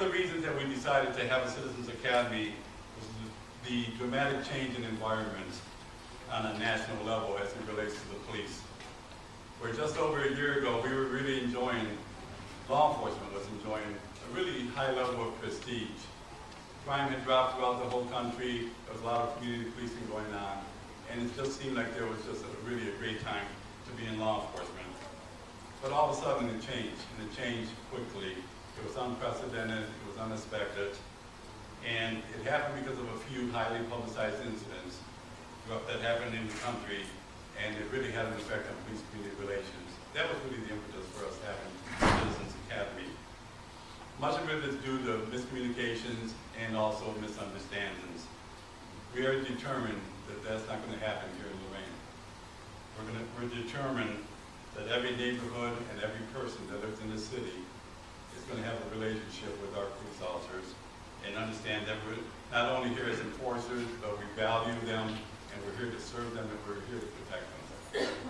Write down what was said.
of the reasons that we decided to have a Citizens Academy was the dramatic change in environments on a national level as it relates to the police. Where just over a year ago, we were really enjoying, law enforcement was enjoying a really high level of prestige. Crime had dropped throughout the whole country, there was a lot of community policing going on, and it just seemed like there was just a, really a great time to be in law enforcement. But all of a sudden it changed, and it changed quickly. It was unprecedented, it was unexpected, and it happened because of a few highly publicized incidents that happened in the country, and it really had an effect on police-community relations. That was really the impetus for us having Citizens Academy. Much of it is due to miscommunications and also misunderstandings. We are determined that that's not going to happen here in Lorain. We're, going to, we're determined that every neighborhood and every person that lives in the city is going to have a relationship with our police officers and understand that we're not only here as enforcers, but we value them and we're here to serve them and we're here to protect them.